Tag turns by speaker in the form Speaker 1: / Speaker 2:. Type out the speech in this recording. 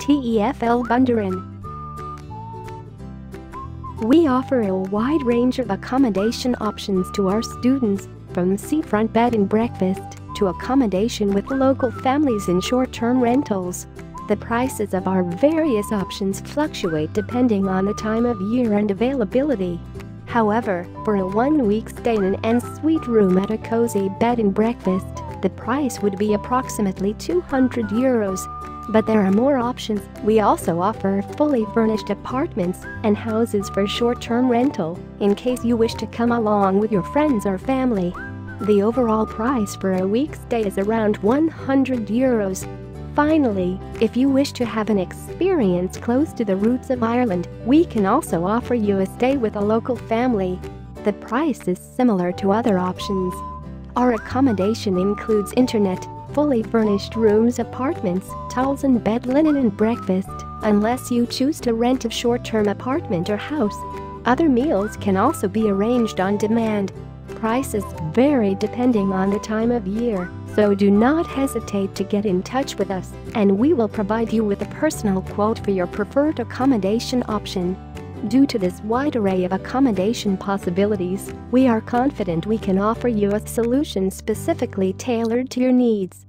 Speaker 1: TEFL Bundoran. We offer a wide range of accommodation options to our students, from seafront bed and breakfast to accommodation with local families in short-term rentals. The prices of our various options fluctuate depending on the time of year and availability. However, for a one-week stay in an en-suite room at a cozy bed and breakfast, the price would be approximately 200 euros. But there are more options. We also offer fully furnished apartments and houses for short-term rental in case you wish to come along with your friends or family. The overall price for a week's stay is around 100 euros. Finally, if you wish to have an experience close to the roots of Ireland, we can also offer you a stay with a local family. The price is similar to other options. Our accommodation includes internet, fully furnished rooms, apartments, towels and bed linen and breakfast, unless you choose to rent a short-term apartment or house. Other meals can also be arranged on demand. Prices vary depending on the time of year, so do not hesitate to get in touch with us and we will provide you with a personal quote for your preferred accommodation option. Due to this wide array of accommodation possibilities, we are confident we can offer you a solution specifically tailored to your needs.